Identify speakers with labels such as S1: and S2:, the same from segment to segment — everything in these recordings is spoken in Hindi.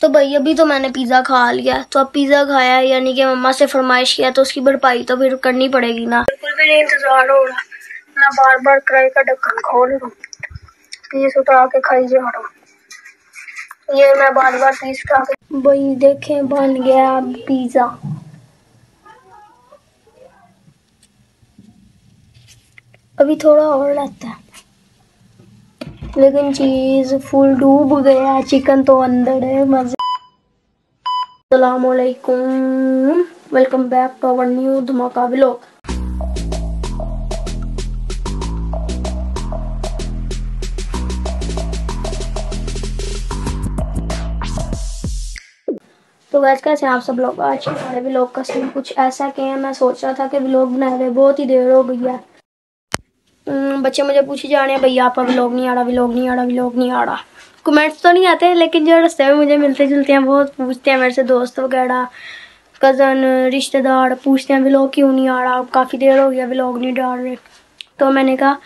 S1: तो भाई अभी तो मैंने पिज़्ज़ा खा लिया तो अब पिज़्ज़ा खाया यानी कि मम्मा से फरमाइश किया तो उसकी भरपाई तो फिर करनी पड़ेगी ना। बिल्कुल भी नहीं इंतज़ार हो रहा। मैं बार बार कढ़ाई का ढक्कन खोल रहा पीस उठा के खाई जा रहा हूँ। ये मैं बार बार पीस उठा के भाई देखें बन गया पिज़्ज़ा अभी थोड़ा और लगता है। लेकिन चीज़ फुल डूब गया चिकन तो अंदर है, मज़े। अलैकुम welcome back to our new धमाका व्लॉग तो वैसे कैसे आप सब लोग? आज हमारे व्लॉग का सीन कुछ ऐसा कि मैं सोच रहा था कि व्लॉग बनाए हुए बहुत ही देर हो गई है। बच्चे मुझे पूछे जा रहे हैं, भैया, आपका व्लॉग नहीं आ रहा व्लॉग नहीं आ रहा व्लॉग नहीं आ रहा. कमेंट्स तो नहीं आते, लेकिन जो रस्ते में मुझे मिलते जुलते हैं, बहुत पूछते हैं मेरे से दोस्त वगैरह कज़न रिश्तेदार, पूछते हैं व्लॉग क्यों नहीं आ रहा? काफ़ी देर हो गया व्लॉग नहीं डाल रहे. तो मैंने कहा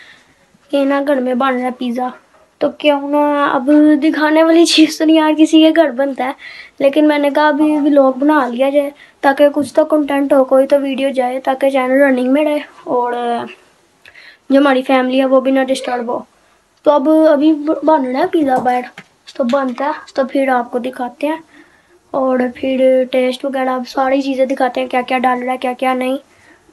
S1: कि ना घर में बन रहा है पिज़्ज़ा तो क्यों ना, अब दिखाने वाली चीज़ तो नहीं यार, किसी के घर बनता है। लेकिन मैंने कहा, अभी व्लॉग बना लिया जाए, ताकि कुछ तो कंटेंट हो, कोई तो वीडियो जाए, ताकि चैनल रनिंग में रहे, और जो हमारी फैमिली है, वो भी ना डिस्टर्ब हो। तो अब अभी बनना है पिज़्ज़ा बैड तो बनता है तो फिर आपको दिखाते हैं। और फिर टेस्ट वगैरह सारी चीज़ें दिखाते हैं क्या क्या डाल रहा है क्या क्या नहीं।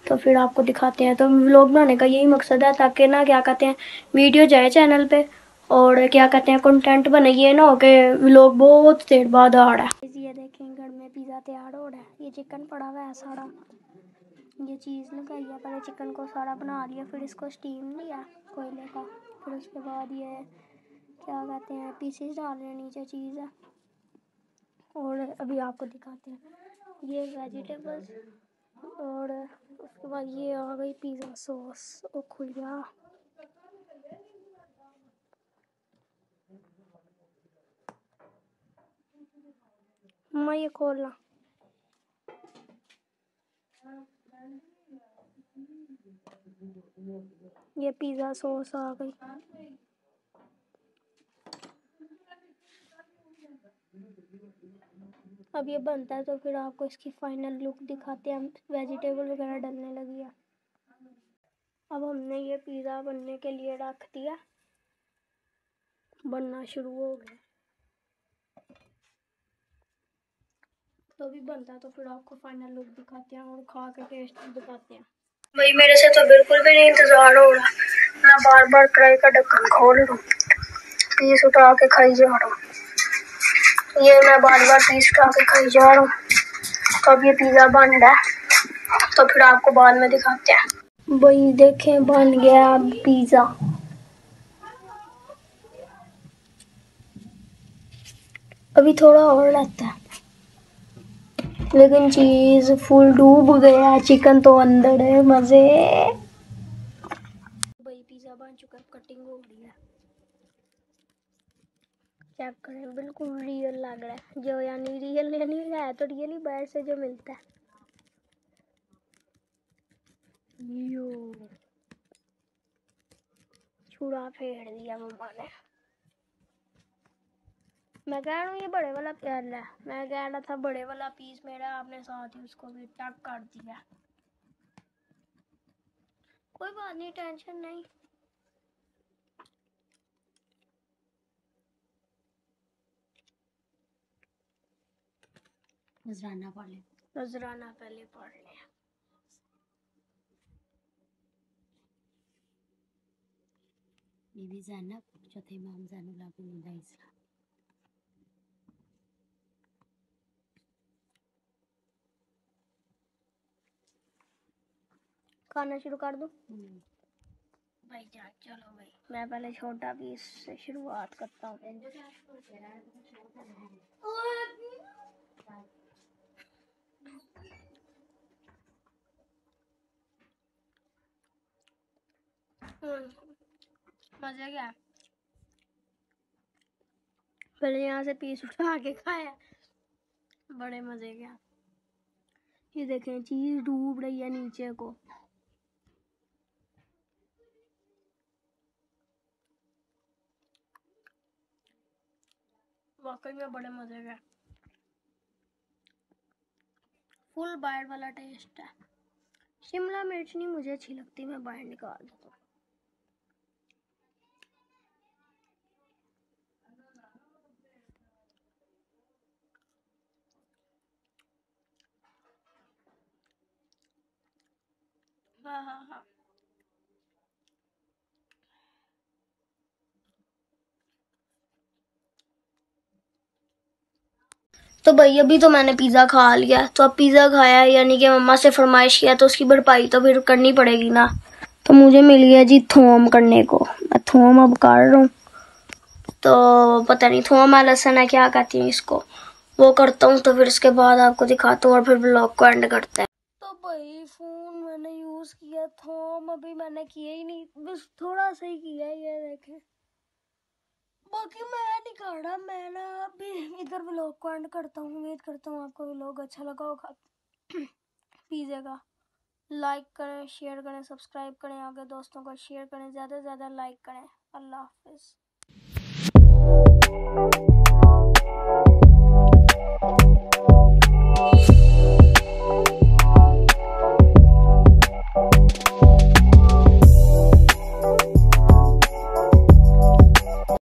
S1: तो फिर आपको दिखाते हैं। तो व्लॉग बनाने का यही मकसद है, ताकि ना क्या कहते हैं वीडियो जाए चैनल पे, और क्या कहते हैं कंटेंट बने। ये ना हो कि व्लॉग बहुत देर बाद आ रहा है। ये देखें, घर में पिज़्ज़ा तैयार हो रहा है। ये चिकन पड़ा हुआ है सारा। ये चीज़ लगाई है, पहले चिकन को सारा बना लिया फिर इसको स्टीम लिया कोयले का, फिर उसके बाद ये क्या कहते हैं पीसेस डाल रहे हैं नीचे चीज़। है और अभी आपको दिखाते हैं, ये वेजिटेबल्स और उसके बाद ये आ गई पिज़्ज़ा सॉस और खुल गया मैं ये खोलना। ये पिज़्ज़ा सॉस आ गई। अब ये बनता है तो फिर आपको इसकी फाइनल लुक दिखाते हैं। वेजिटेबल वगैरह डलने लगी है। अब हमने ये पिज़्ज़ा बनने के लिए रख दिया। बनना शुरू हो गया। तो भी बनता है तो फिर आपको फाइनल लुक दिखाते हैं और खा के टेस्ट दिखाते हैं। भाई मेरे से तो बिल्कुल भी नहीं इंतज़ार हो रहा। मैं बार बार कढ़ाई का ढक्कन खोल रहा हूँ पीस उठा के खाई जा रहा हूँ। ये मैं बार बार पीस उठा के खाई जा रहा हूँ। तो अब ये पिज़्ज़ा बन रहा है तो फिर आपको बाद में दिखाते हैं। भाई देखें बन गया पिज़्ज़ा अभी थोड़ा और लगता है। लेकिन चीज़ फुल डूब गया चिकन तो अंदर है, मज़े। भाई पिज्जा बन चुका है कटिंग हो गई है। चेक करें, बिल्कुल रियल लग रहा है। जो यानी रियल यानी है तो रियली बैड से जो मिलता है। यो। छुड़ा फेर दिया मम्मा ने। मैं कह रहा हूँ ये बड़े वाला प्यार है। मैं कह रहा था बड़े वाला पीस मेरा आपने साथ ही उसको भी टक कर दिया। कोई बात नहीं टेंशन नहीं।
S2: नजराना पढ़ ले।
S1: नजराना पहले पढ़ लिया
S2: बीबी जैनब चौथे इमाम जैनुल आबिदीन इस्लाम
S1: खाना शुरू कर दूँ? भाई जा चलो भाई। मैं पहले छोटा पीस से शुरुआत करता हूँ। मज़े क्या? पहले यहाँ से पीस उठा के खाया। बड़े मज़े क्या? ये देखें चीज़ डूब रही है नीचे को। वाकई में बड़े मज़े का। फुल बाइट वाला टेस्ट है। शिमला मिर्च नहीं, मुझे अच्छी लगती, मैं बाइट निकाल देता हूँ हाँ हाँ हाँ। तो भाई, अभी तो मैंने पिज़्ज़ा खा लिया। तो अब पिज़्ज़ा खाया यानी कि मम्मा से फरमाइश किया तो उसकी भरपाई तो फिर करनी पड़ेगी ना। तो मुझे मिल गया जी थोम करने को। मैं थोम अब कर रहा हूँ। तो पता नहीं, थोम है लहसन है, क्या कहती हूँ इसको? वो करता हूँ तो फिर उसके बाद आपको दिखाता हूँ, और फिर ब्लॉग को एंड करते हैं। तो भाई फ़ोन मैंने यूज़ किया, थोम अभी मैंने किया ही नहीं। बस थोड़ा सा ही किया ये देखें। बाकी मैं नहीं कर रहा मैं ना अभी इधर व्लॉग को एंड करता हूँ। उम्मीद करता हूँ आपको व्लॉग अच्छा लगा होगा। पिज़्ज़े का लाइक करें शेयर करें सब्सक्राइब करें, आगे दोस्तों को शेयर करें, ज़्यादा से ज़्यादा लाइक करें। अल्लाह हाफिज़।